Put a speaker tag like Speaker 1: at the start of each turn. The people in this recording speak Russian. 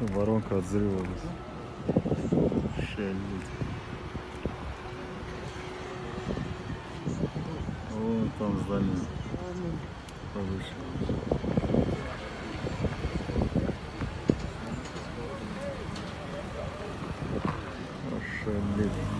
Speaker 1: Воронка от взрыва. Шалит. Вон там здание повыше. Ошалеть.